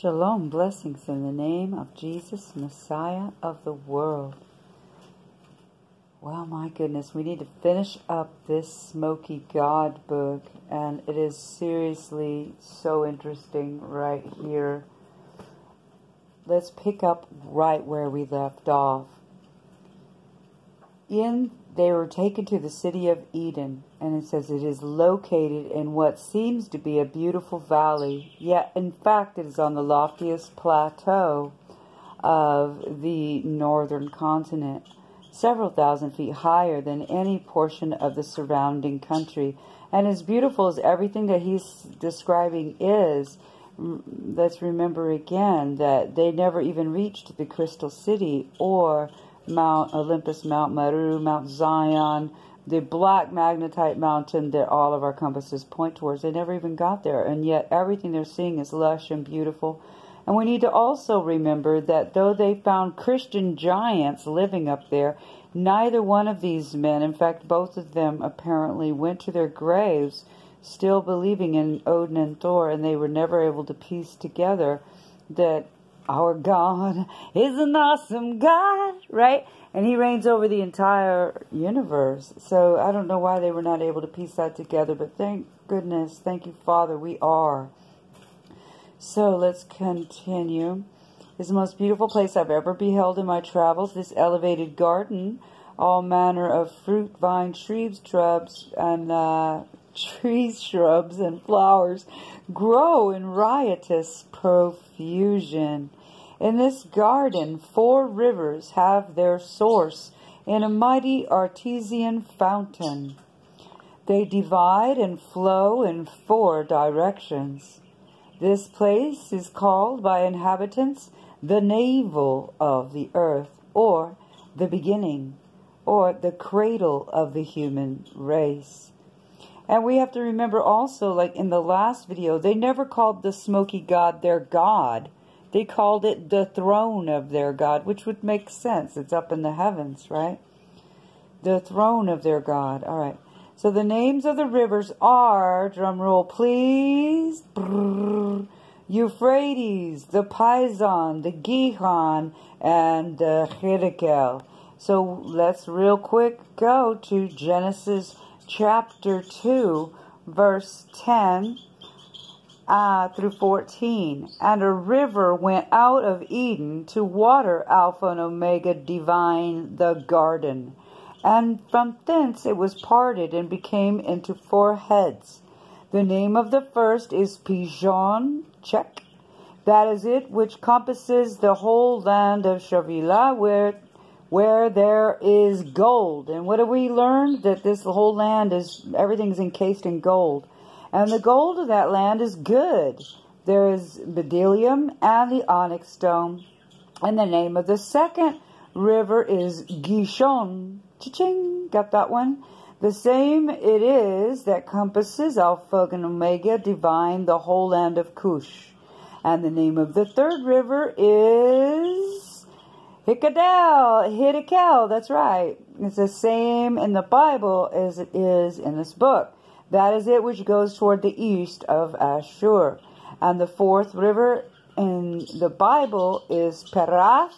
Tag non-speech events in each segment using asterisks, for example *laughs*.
Shalom, blessings in the name of Jesus, Messiah of the world. Well, my goodness, we need to finish up this Smoky God book, and it is seriously so interesting right here. Let's pick up right where we left off. In they were taken to the city of Eden, and it says it is located in what seems to be a beautiful valley, yet in fact it is on the loftiest plateau of the northern continent several thousand feet higher than any portion of the surrounding country. And as beautiful as everything that he's describing is, let's remember again that they never even reached the Crystal City or Mount Olympus, Mount Meru, Mount Zion, the black magnetite mountain that all of our compasses point towards. They never even got there. And yet everything they're seeing is lush and beautiful. And we need to also remember that though they found Christian giants living up there, neither one of these men, in fact, both of them apparently went to their graves still believing in Odin and Thor, and they were never able to piece together that our God is an awesome God, right? And He reigns over the entire universe. So I don't know why they were not able to piece that together, but thank goodness, thank you, Father, we are. So let's continue. It's the most beautiful place I've ever beheld in my travels. This elevated garden, all manner of fruit, vine, trees, shrubs, and uh, *laughs* trees, shrubs, and flowers grow in riotous profusion. In this garden, four rivers have their source in a mighty artesian fountain. They divide and flow in four directions. This place is called by inhabitants the navel of the earth, or the beginning, or the cradle of the human race. And we have to remember also, like in the last video, they never called the smoky god their god. They called it the throne of their god, which would make sense. It's up in the heavens, right? The throne of their god. All right. So the names of the rivers are, drum roll please, brrr, Euphrates, the Pison, the Gihon, and the Hiddekel. So let's real quick go to Genesis chapter 2, verse 10 uh, through 14. And a river went out of Eden to water Alpha and Omega divine the garden and from thence it was parted and became into four heads. The name of the first is Pijon, check. That is it which compasses the whole land of Shavila, where where there is gold. And what have we learned? That this whole land is everything's encased in gold. And the gold of that land is good. There is bdellium and the onyx stone. And the name of the second river is Gishon, Cha-ching! Got that one? The same it is that compasses Alpha and Omega divine the whole land of Cush. And the name of the third river is Hickadel, Hiddekel, that's right. It's the same in the Bible as it is in this book. That is it which goes toward the east of Ashur. And the fourth river in the Bible is Perath,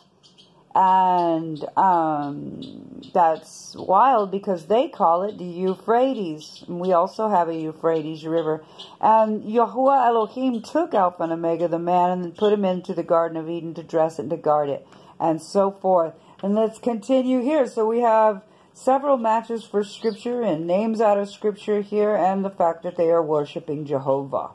and um, that's wild because they call it the Euphrates. We also have a Euphrates River. And Yahuwah Elohim took Alpha and Omega, the man, and put him into the Garden of Eden to dress it and to guard it, and so forth. And let's continue here. So we have several matches for Scripture and names out of Scripture here, and the fact that they are worshiping Jehovah.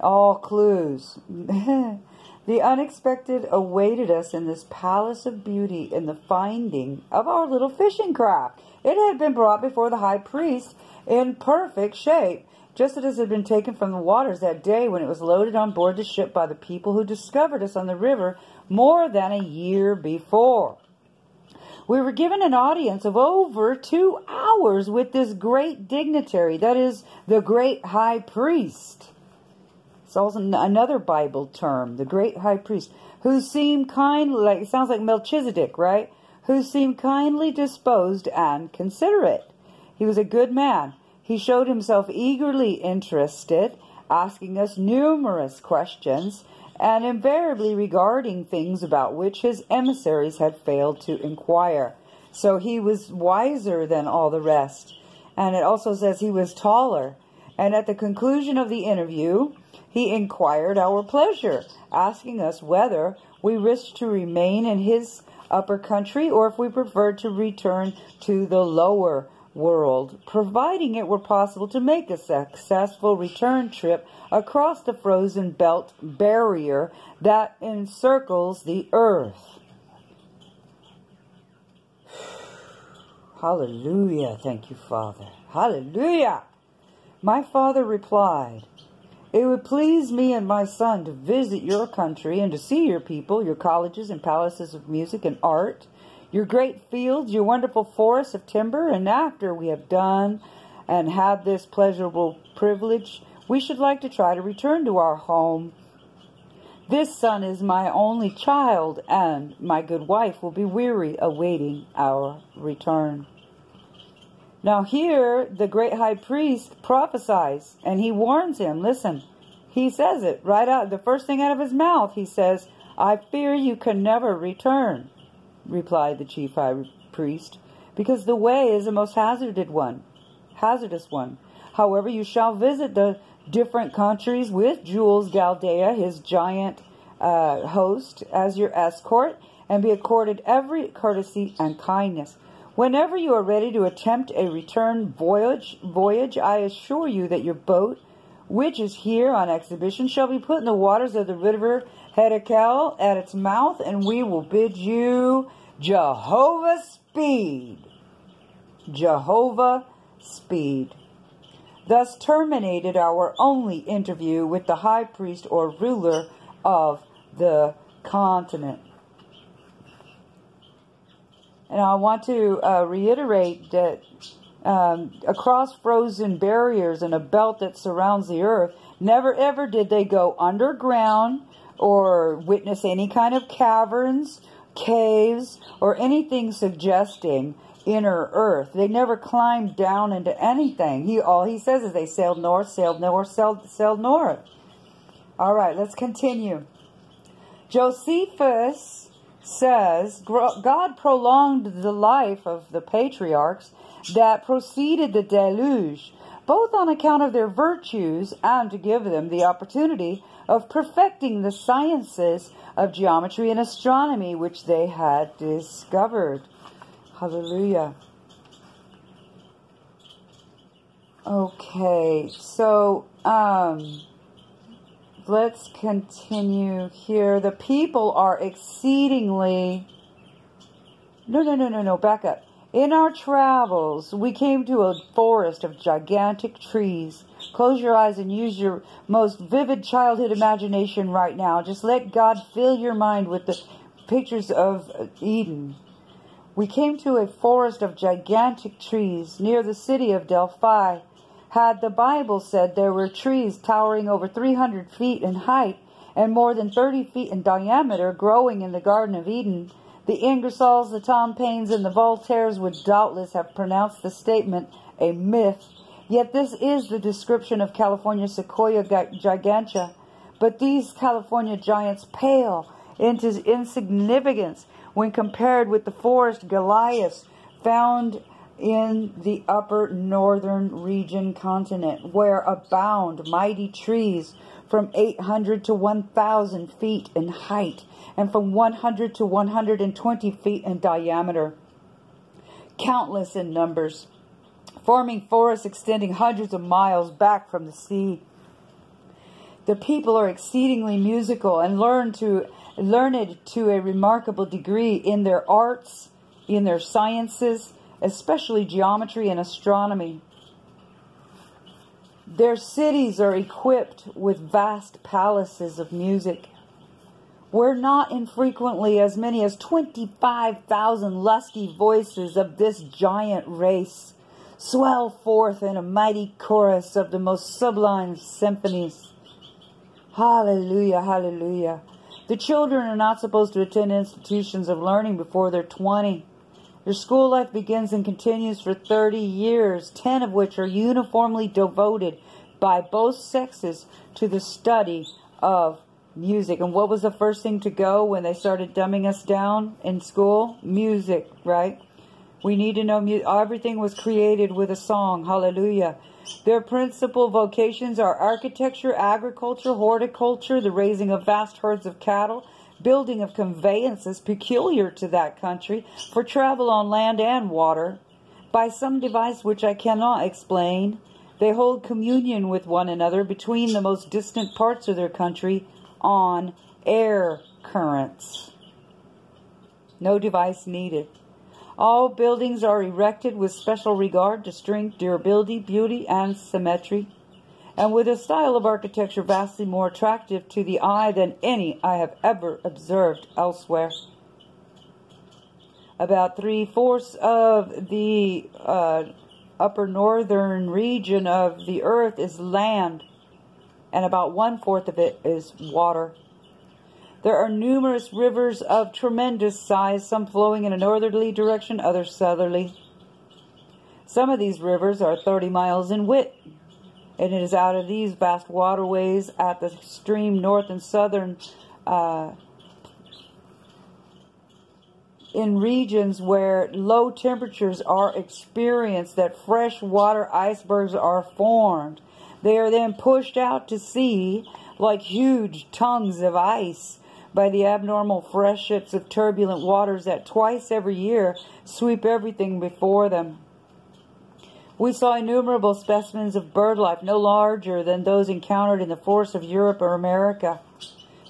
All clues. *laughs* The unexpected awaited us in this palace of beauty in the finding of our little fishing craft. It had been brought before the high priest in perfect shape, just as it had been taken from the waters that day when it was loaded on board the ship by the people who discovered us on the river more than a year before. We were given an audience of over two hours with this great dignitary, that is, the great high priest. It's also another Bible term, the great high priest, who seemed kindly, like, it sounds like Melchizedek, right? Who seemed kindly disposed and considerate. He was a good man. He showed himself eagerly interested, asking us numerous questions, and invariably regarding things about which his emissaries had failed to inquire. So he was wiser than all the rest. And it also says he was taller. And at the conclusion of the interview, he inquired our pleasure, asking us whether we wished to remain in his upper country or if we preferred to return to the lower world, providing it were possible to make a successful return trip across the frozen belt barrier that encircles the earth. Hallelujah. Thank you, Father. Hallelujah. My father replied, It would please me and my son to visit your country and to see your people, your colleges and palaces of music and art, your great fields, your wonderful forests of timber, and after we have done and had this pleasurable privilege, we should like to try to return to our home. This son is my only child, and my good wife will be weary awaiting our return. Now, here the great high priest prophesies, and he warns him. Listen, he says it right out, the first thing out of his mouth. He says, I fear you can never return, replied the chief high priest, because the way is a most hazardous one. Hazardous one. However, you shall visit the different countries with Jules Galdea, his giant uh, host, as your escort, and be accorded every courtesy and kindness. Whenever you are ready to attempt a return voyage, voyage, I assure you that your boat, which is here on exhibition, shall be put in the waters of the river Hiddekel at its mouth, and we will bid you Jehovah speed. Jehovah speed. Thus terminated our only interview with the high priest or ruler of the continent. And I want to uh, reiterate that um, across frozen barriers and a belt that surrounds the earth, never ever did they go underground or witness any kind of caverns, caves, or anything suggesting inner earth. They never climbed down into anything. He all he says is they sailed north, sailed north, sailed, sailed north. All right, let's continue. Josephus says God prolonged the life of the patriarchs that preceded the deluge, both on account of their virtues and to give them the opportunity of perfecting the sciences of geometry and astronomy which they had discovered. Hallelujah. Okay, so um, let's continue here. The people are exceedingly. No, no, no, no, no, back up. In our travels, we came to a forest of gigantic trees. Close your eyes and use your most vivid childhood imagination right now. Just let God fill your mind with the pictures of Eden. We came to a forest of gigantic trees near the city of Delphi. Had the Bible said there were trees towering over 300 feet in height and more than 30 feet in diameter growing in the Garden of Eden, the Ingersolls, the Tom Paines, and the Voltaires would doubtless have pronounced the statement a myth. Yet this is the description of California Sequoia gigantea. But these California giants pale into insignificance when compared with the forest Goliath found in the upper northern region continent, where abound mighty trees from 800 to 1,000 feet in height and from 100 to 120 feet in diameter, countless in numbers, forming forests extending hundreds of miles back from the sea. The people are exceedingly musical and learn to learned to a remarkable degree in their arts, in their sciences, especially geometry and astronomy. Their cities are equipped with vast palaces of music, where not infrequently as many as 25,000 lusty voices of this giant race swell forth in a mighty chorus of the most sublime symphonies. Hallelujah, hallelujah. The children are not supposed to attend institutions of learning before they're 20. Their school life begins and continues for 30 years, 10 of which are uniformly devoted by both sexes to the study of Music. And what was the first thing to go when they started dumbing us down in school? Music, right? We need to know mu- everything was created with a song. Hallelujah. Their principal vocations are architecture, agriculture, horticulture, the raising of vast herds of cattle, building of conveyances peculiar to that country for travel on land and water. By some device which I cannot explain, they hold communion with one another between the most distant parts of their country on air currents. No device needed. All buildings are erected with special regard to strength, durability, beauty, and symmetry, and with a style of architecture vastly more attractive to the eye than any I have ever observed elsewhere. About three fourths of the uh, upper northern region of the earth is land, and about one fourth of it is water. There are numerous rivers of tremendous size, some flowing in a northerly direction, others southerly. Some of these rivers are 30 miles in width, and it is out of these vast waterways at the extreme north and southern uh, in regions where low temperatures are experienced that freshwater icebergs are formed. They are then pushed out to sea like huge tongues of ice by the abnormal freshets of turbulent waters that twice every year sweep everything before them. We saw innumerable specimens of bird life no larger than those encountered in the forests of Europe or America.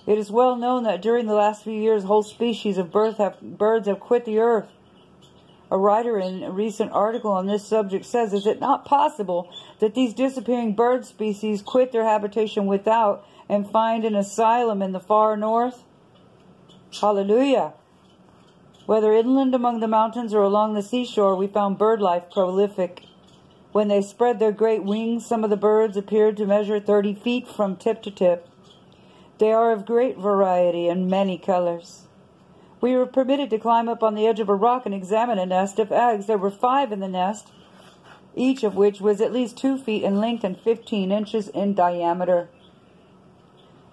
It is well known that during the last few years, whole species of have, birds have quit the earth. A writer in a recent article on this subject says, Is it not possible that these disappearing bird species quit their habitation without and find an asylum in the far north? Hallelujah. Whether inland among the mountains or along the seashore, we found bird life prolific. When they spread their great wings, some of the birds appeared to measure 30 feet from tip to tip. They are of great variety and many colors. We were permitted to climb up on the edge of a rock and examine a nest of eggs. There were five in the nest, each of which was at least two feet in length and 15 inches in diameter.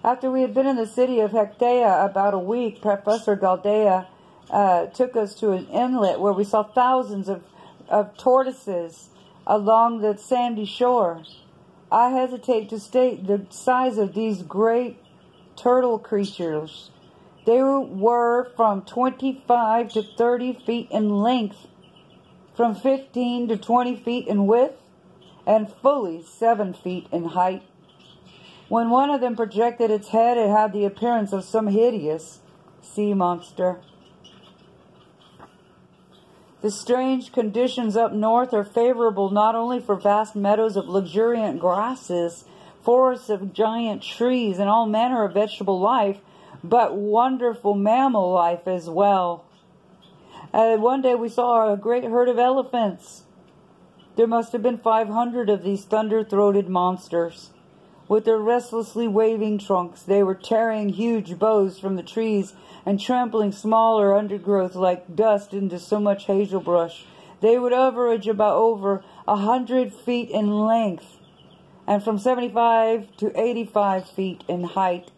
After we had been in the city of Hectea about a week, Professor Galdea uh, took us to an inlet where we saw thousands of, of tortoises along the sandy shore. I hesitate to state the size of these great turtle creatures. They were from 25 to 30 feet in length, from 15 to 20 feet in width, and fully 7 feet in height. When one of them projected its head, it had the appearance of some hideous sea monster. The strange conditions up north are favorable not only for vast meadows of luxuriant grasses, forests of giant trees, and all manner of vegetable life, but wonderful mammal life as well. Uh, one day we saw a great herd of elephants. There must have been 500 of these thunder throated monsters. With their restlessly waving trunks, they were tearing huge boughs from the trees and trampling smaller undergrowth like dust into so much hazel brush. They would average about over a hundred feet in length and from 75 to 85 feet in height.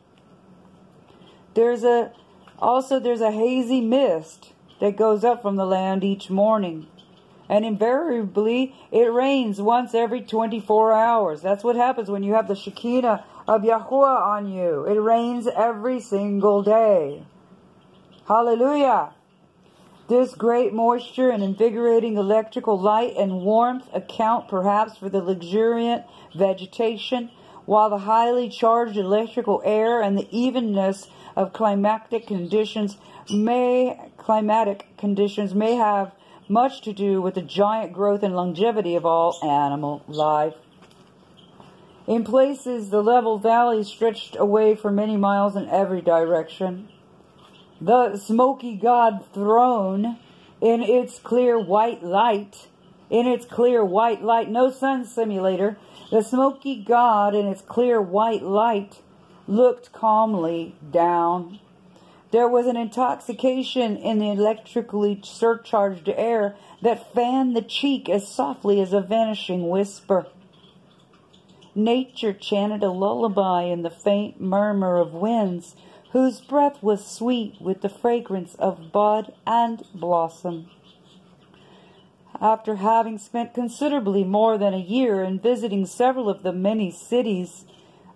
There's a also there's a hazy mist that goes up from the land each morning. And invariably it rains once every 24 hours. That's what happens when you have the Shekinah of Yahuwah on you. It rains every single day. Hallelujah. This great moisture and invigorating electrical light and warmth account perhaps for the luxuriant vegetation, while the highly charged electrical air and the evenness of climatic conditions may climatic conditions may have much to do with the giant growth and longevity of all animal life. In places, the level valleys stretched away for many miles in every direction. The smoky god throne in its clear white light, in its clear white light, no sun simulator, the smoky god in its clear white light looked calmly down. There was an intoxication in the electrically surcharged air that fanned the cheek as softly as a vanishing whisper. Nature chanted a lullaby in the faint murmur of winds, whose breath was sweet with the fragrance of bud and blossom. After having spent considerably more than a year in visiting several of the many cities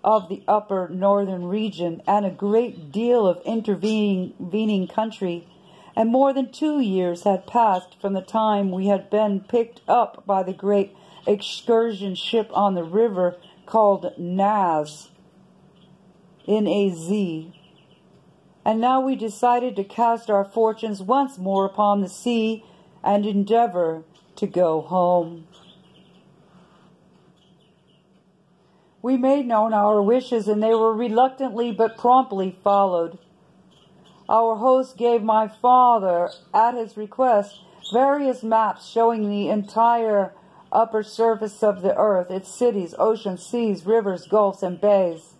of the upper northern region and a great deal of intervening country, and more than two years had passed from the time we had been picked up by the great excursion ship on the river called Naz, N-A-Z. And now we decided to cast our fortunes once more upon the sea and endeavor to go home. We made known our wishes, and they were reluctantly but promptly followed. Our host gave my father, at his request, various maps showing the entire upper surface of the earth, its cities, oceans, seas, rivers, gulfs, and bays.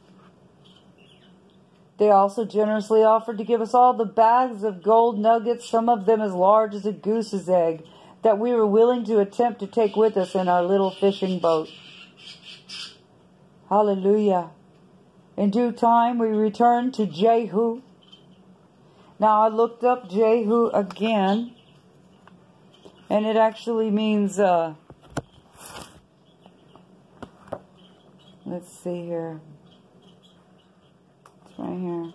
They also generously offered to give us all the bags of gold nuggets, some of them as large as a goose's egg, that we were willing to attempt to take with us in our little fishing boat. Hallelujah. In due time, we return to Jehu. Now, I looked up Jehu again, and it actually means, uh, let's see here. It's right here.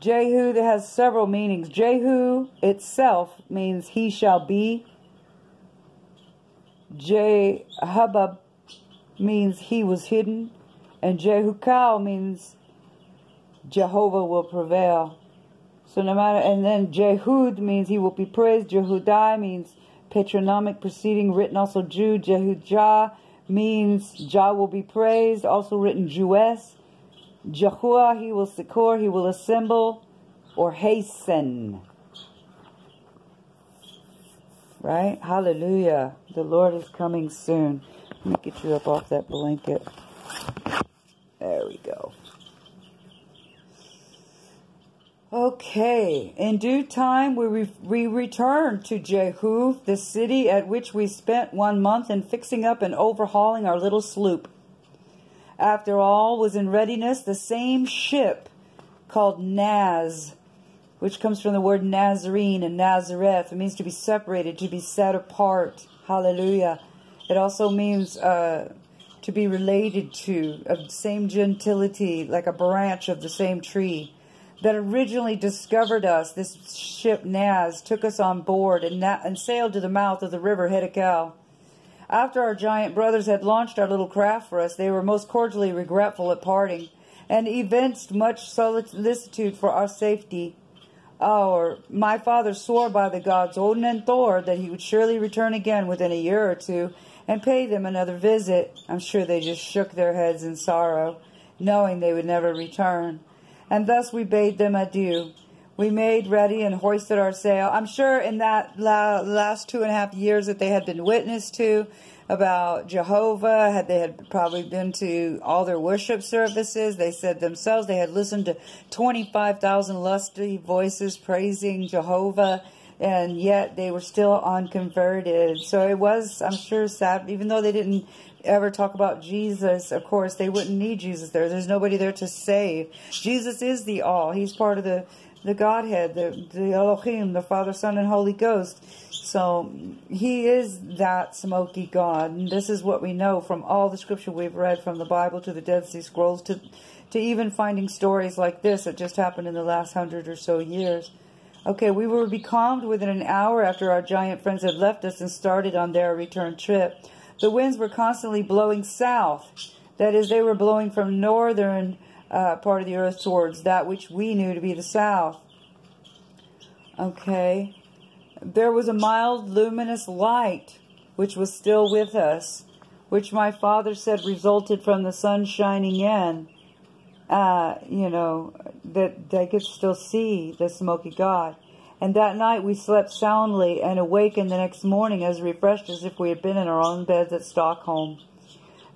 Jehu that has several meanings. Jehu itself means he shall be. Jehubab means he was hidden. And Jehukal means Jehovah will prevail. So no matter, and then Jehud means he will be praised. Jehudai means patronymic preceding, written also Jew. Jehujah means Jah will be praised, also written Jewess. Jehuah, he will succor, he will assemble, or hasten. Right? Hallelujah. The Lord is coming soon. Let me get you up off that blanket. There we go. Okay, in due time we, re- we returned to Jehu, the city at which we spent one month in fixing up and overhauling our little sloop after all was in readiness, the same ship called Naz, which comes from the word Nazarene and Nazareth. It means to be separated, to be set apart. Hallelujah. It also means uh, to be related to, of the same gentility, like a branch of the same tree. That originally discovered us, this ship Naz took us on board and, na- and sailed to the mouth of the river Hiddekel. After our giant brothers had launched our little craft for us, they were most cordially regretful at parting, and evinced much solicitude for our safety. Oh, our my father swore by the gods Odin and Thor that he would surely return again within a year or two and pay them another visit. I'm sure they just shook their heads in sorrow, knowing they would never return. And thus we bade them adieu we made ready and hoisted our sail. I'm sure in that la- last two and a half years that they had been witness to about Jehovah, had they had probably been to all their worship services. They said themselves they had listened to 25,000 lusty voices praising Jehovah, and yet they were still unconverted. So it was, I'm sure, sad, even though they didn't ever talk about Jesus, of course, they wouldn't need Jesus there. There's nobody there to save. Jesus is the all. He's part of the the Godhead, the, the Elohim, the Father, Son, and Holy Ghost. So he is that smoky God. And this is what we know from all the scripture we've read from the Bible to the Dead Sea Scrolls to, to even finding stories like this that just happened in the last hundred or so years. Okay, we were becalmed within an hour after our giant friends had left us and started on their return trip. The winds were constantly blowing south. That is, they were blowing from northern uh, part of the earth towards that which we knew to be the south. Okay. There was a mild, luminous light which was still with us, which my father said resulted from the sun shining in. Uh, you know, that they could still see the smoky God. And that night we slept soundly and awakened the next morning as refreshed as if we had been in our own beds at Stockholm.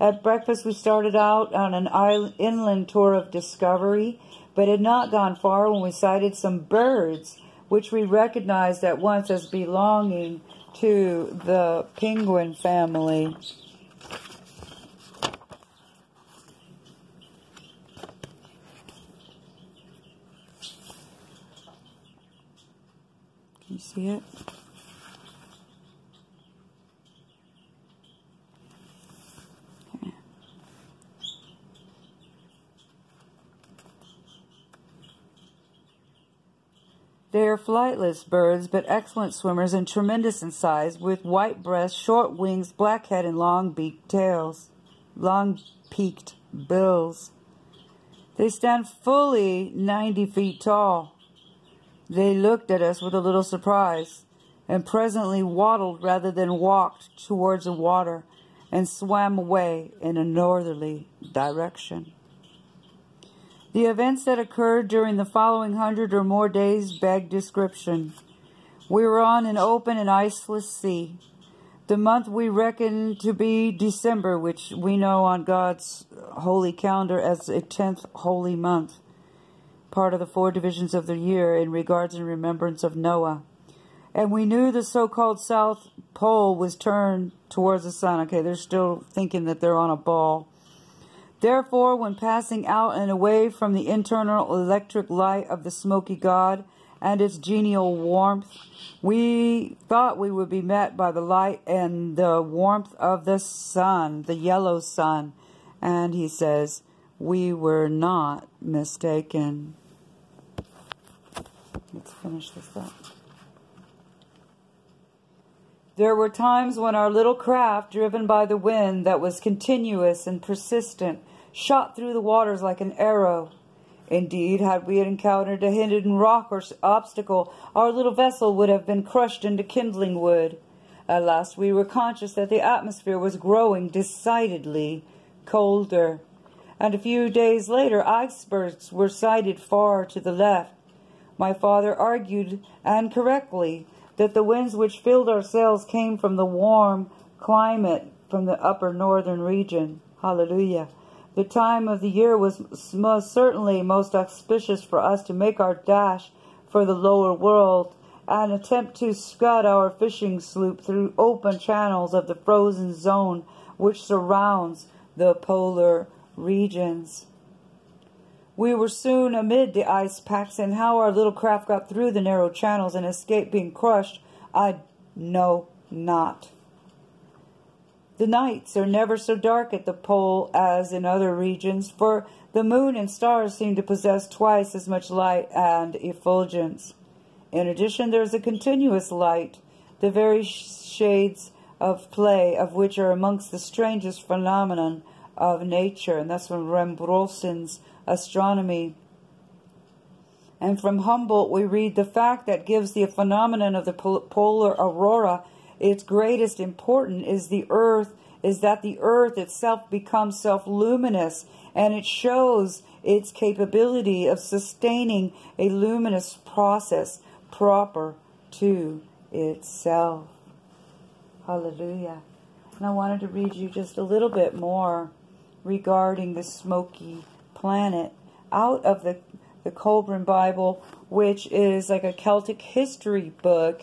At breakfast, we started out on an island, inland tour of discovery, but had not gone far when we sighted some birds, which we recognized at once as belonging to the penguin family. Can you see it? Flightless birds, but excellent swimmers and tremendous in size, with white breasts, short wings, black head, and long beaked tails, long peaked bills. They stand fully 90 feet tall. They looked at us with a little surprise, and presently waddled rather than walked towards the water, and swam away in a northerly direction. The events that occurred during the following hundred or more days beg description. We were on an open and iceless sea. The month we reckon to be December, which we know on God's holy calendar as a tenth holy month, part of the four divisions of the year in regards and remembrance of Noah. And we knew the so called South Pole was turned towards the sun. Okay, they're still thinking that they're on a ball. Therefore, when passing out and away from the internal electric light of the smoky god and its genial warmth, we thought we would be met by the light and the warmth of the sun, the yellow sun. And he says, we were not mistaken. Let's finish this up. There were times when our little craft, driven by the wind that was continuous and persistent, shot through the waters like an arrow. Indeed, had we encountered a hidden rock or obstacle, our little vessel would have been crushed into kindling wood. At last we were conscious that the atmosphere was growing decidedly colder, and a few days later icebergs were sighted far to the left. My father argued, and correctly, that the winds which filled our sails came from the warm climate from the upper northern region. Hallelujah. The time of the year was most certainly most auspicious for us to make our dash for the lower world and attempt to scud our fishing sloop through open channels of the frozen zone which surrounds the polar regions. We were soon amid the ice packs, and how our little craft got through the narrow channels and escaped being crushed, I know not. The nights are never so dark at the pole as in other regions, for the moon and stars seem to possess twice as much light and effulgence. In addition, there is a continuous light, the very shades of play of which are amongst the strangest phenomenon of nature, and that's from Rem Broelsen's astronomy. And from Humboldt, we read the fact that gives the phenomenon of the polar aurora its greatest importance is the earth is that the earth itself becomes self-luminous and it shows its capability of sustaining a luminous process proper to itself. Hallelujah. And I wanted to read you just a little bit more regarding the smoky planet out of the, the Kolbrin Bible, which is like a Celtic history book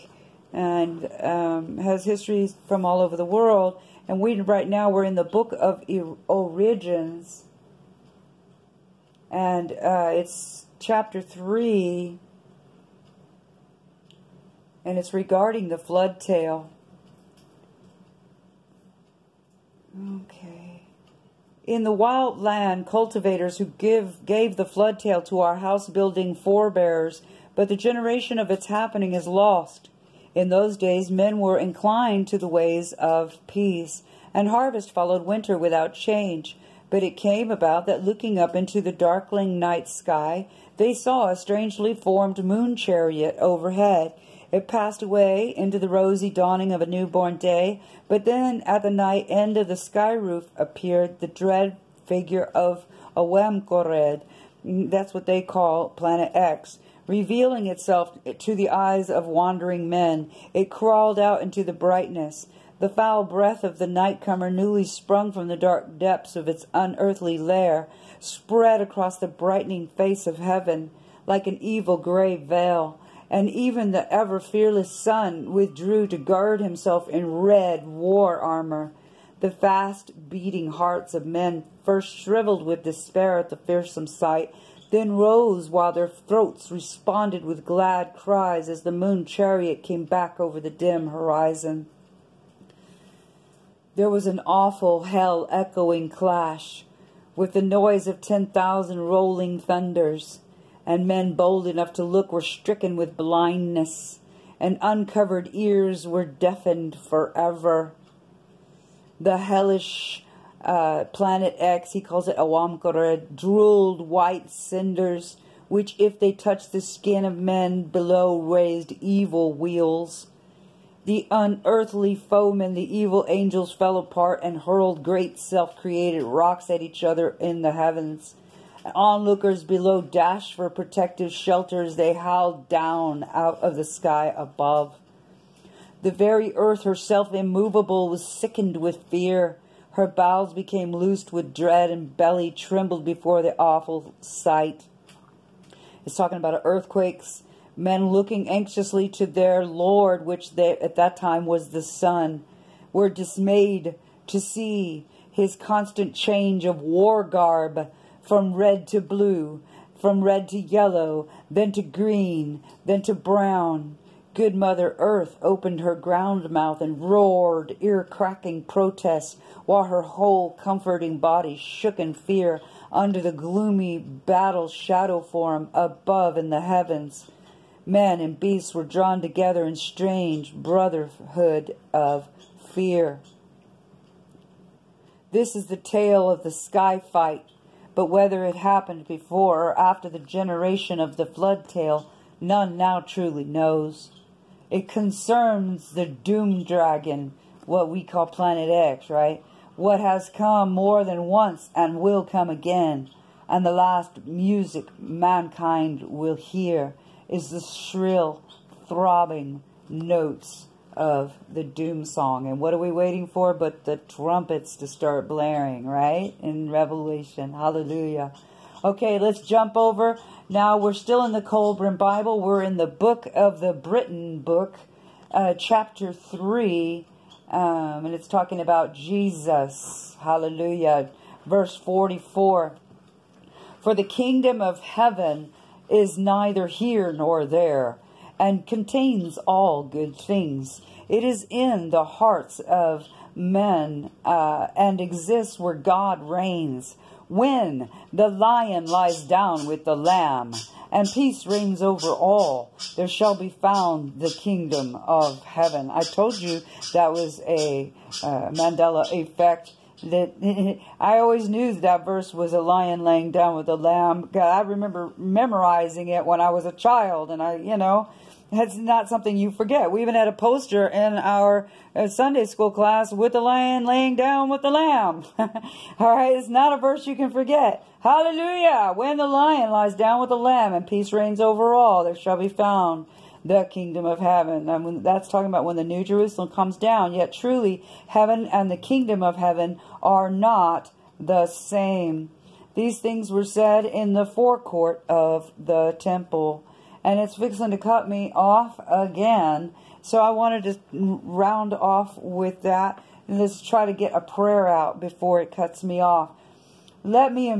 and um, has histories from all over the world. And we right now we're in the book of origins, and uh, it's chapter three, and it's regarding the flood tale. Okay. In the wild land, cultivators who give gave the flood tale to our house building forebears, but the generation of its happening is lost. In those days, men were inclined to the ways of peace, and harvest followed winter without change. But it came about that looking up into the darkling night sky, they saw a strangely formed moon chariot overhead. It passed away into the rosy dawning of a newborn day, but then at the night end of the sky roof appeared the dread figure of Awemkored. That's what they call Planet X revealing itself to the eyes of wandering men. It crawled out into the brightness. The foul breath of the nightcomer, newly sprung from the dark depths of its unearthly lair, spread across the brightening face of heaven like an evil gray veil, and even the ever fearless sun withdrew to guard himself in red war armor. The fast beating hearts of men first shriveled with despair at the fearsome sight, then rose while their throats responded with glad cries as the moon chariot came back over the dim horizon. There was an awful hell echoing clash with the noise of 10,000 rolling thunders, and men bold enough to look were stricken with blindness, and uncovered ears were deafened forever. The hellish uh, Planet X, he calls it Awamkara, drooled white cinders, which, if they touched the skin of men below, raised evil wheels. The unearthly foemen, the evil angels, fell apart and hurled great self created rocks at each other in the heavens. Onlookers below dashed for protective shelters. They howled down out of the sky above. The very earth herself, immovable, was sickened with fear. Her bowels became loosed with dread, and belly trembled before the awful sight. It's talking about earthquakes, men looking anxiously to their Lord, which they, at that time was the sun, were dismayed to see his constant change of war garb from red to blue, from red to yellow, then to green, then to brown. Good Mother Earth opened her ground mouth and roared ear cracking protests while her whole comforting body shook in fear under the gloomy battle shadow form above in the heavens. Men and beasts were drawn together in strange brotherhood of fear. This is the tale of the sky fight, but whether it happened before or after the generation of the flood tale, none now truly knows. It concerns the doom dragon, what we call Planet X, right? What has come more than once and will come again. And the last music mankind will hear is the shrill, throbbing notes of the doom song. And what are we waiting for but the trumpets to start blaring, right? In Revelation. Hallelujah. Okay, let's jump over. Now we're still in the Kolbrin Bible. We're in the book of the Britain book, uh, chapter 3, um, and it's talking about Jesus. Hallelujah. Verse 44 For the kingdom of heaven is neither here nor there, and contains all good things. It is in the hearts of men uh, and exists where God reigns. When the lion lies down with the lamb, and peace reigns over all, there shall be found the kingdom of heaven. I told you that was a uh, Mandela effect. That *laughs* I always knew that, verse was a lion laying down with a lamb. God, I remember memorizing it when I was a child, and I, you know, that's not something you forget. We even had a poster in our uh, Sunday school class with the lion laying down with the lamb. *laughs* All right, it's not a verse you can forget. Hallelujah! When the lion lies down with the lamb and peace reigns over all, there shall be found the kingdom of heaven. And when, that's talking about when the New Jerusalem comes down. Yet truly, heaven and the kingdom of heaven are not the same. These things were said in the forecourt of the temple and it's fixing to cut me off again. So I wanted to round off with that let's try to get a prayer out before it cuts me off. Let me,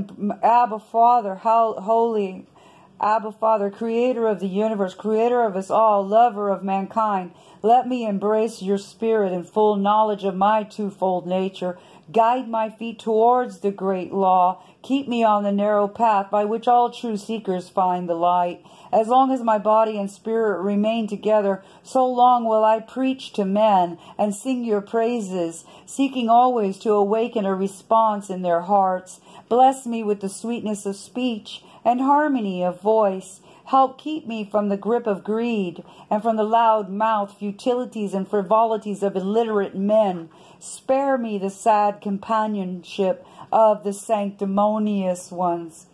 Abba Father, how holy Abba Father, creator of the universe, creator of us all, lover of mankind, let me embrace your spirit in full knowledge of my twofold nature. Guide my feet towards the great law. Keep me on the narrow path by which all true seekers find the light. As long as my body and spirit remain together, so long will I preach to men and sing your praises, seeking always to awaken a response in their hearts. Bless me with the sweetness of speech and harmony of voice. Help keep me from the grip of greed and from the loud mouth futilities and frivolities of illiterate men. Spare me the sad companionship of the sanctimonious ones.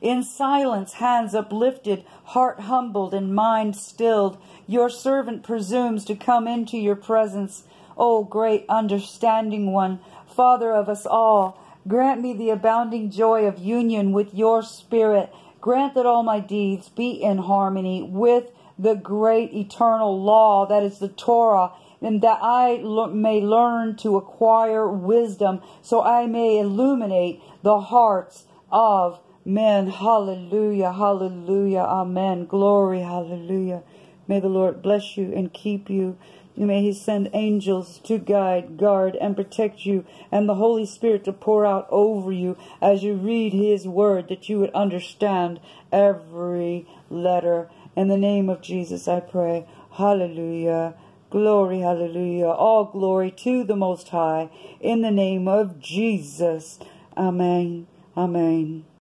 In silence, hands uplifted, heart humbled, and mind stilled, your servant presumes to come into your presence. O great understanding one, Father of us all, grant me the abounding joy of union with your Spirit. Grant that all my deeds be in harmony with the great eternal law that is the Torah, and that I may learn to acquire wisdom so I may illuminate the hearts of men. Hallelujah. Hallelujah. Amen. Glory. Hallelujah. May the Lord bless you and keep you. May He send angels to guide, guard, and protect you, and the Holy Spirit to pour out over you as you read His Word, that you would understand every letter. In the name of Jesus, I pray. Hallelujah. Glory, hallelujah. All glory to the Most High. In the name of Jesus. Amen. Amen.